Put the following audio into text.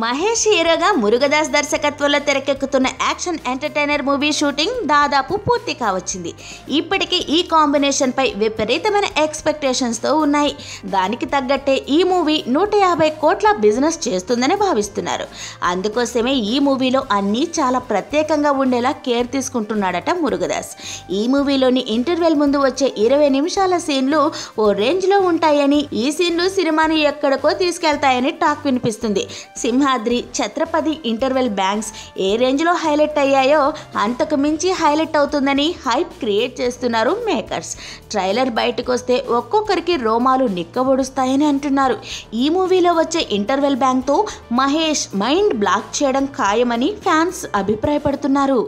మహేష్ హీరోగా మురుగదాస్ దర్శకత్వంలో తెరకెక్కుతున్న యాక్షన్ ఎంటర్టైనర్ మూవీ షూటింగ్ దాదాపు పూర్తి కావచ్చింది. ఇప్పటికే ఈ కాంబినేషన్పై విపరీతమైన ఎక్స్పెక్టేషన్స్తో ఉన్నాయి. దానికి తగ్గట్టే ఈ మూవీ నూట యాభై కోట్ల బిజినెస్ చేస్తుందని భావిస్తున్నారు. అందుకోసమే ఈ మూవీలో అన్నీ చాలా ప్రత్యేకంగా ఉండేలా కేర్ తీసుకుంటున్నాడట మురుగదాస్. ఈ మూవీలోని ఇంటర్వెల్ ముందు వచ్చే ఇరవై నిమిషాల సీన్లు ఓ రేంజ్లో ఉంటాయని ఈ సీన్లు సినిమాని ఎక్కడికో తీసుకెళ్తాయని టాక్ వినిపిస్తుంది. సింహాద్రి ఛత్రపతి ఇంటర్వెల్ బ్యాంక్స్ ఏ రేంజ్లో హైలైట్ అయ్యాయో అంతకు మించి హైలైట్ అవుతుందని హైప్ క్రియేట్ చేస్తున్నారు మేకర్స్. ట్రైలర్ బయటకు వస్తే ఒక్కొక్కరికి రోమాలు నిక్కబొడుస్తాయని అంటున్నారు. ఈ మూవీలో వచ్చే ఇంటర్వెల్ బ్యాంక్తో మహేష్ మైండ్ బ్లాక్ చేయడం ఖాయమని ఫ్యాన్స్ అభిప్రాయపడుతున్నారు.